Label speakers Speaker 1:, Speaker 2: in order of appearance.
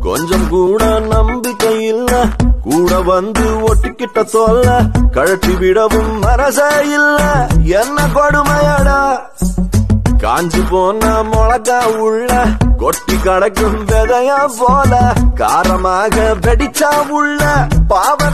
Speaker 1: கொஞ்சம் கூட நம்பிக்கை இல்ல. கூட வந்து ஒட்டிக்கிட்ட சொல்ல. கழட்டி விடவும் மனசே இல்ல. என்ன கொடுமையடா. காஞ்சி போன மிளகா உள்ள. கொட்டி கடக்கும் விதையா போல. காரமாக வெடிச்சா உள்ள. பாவ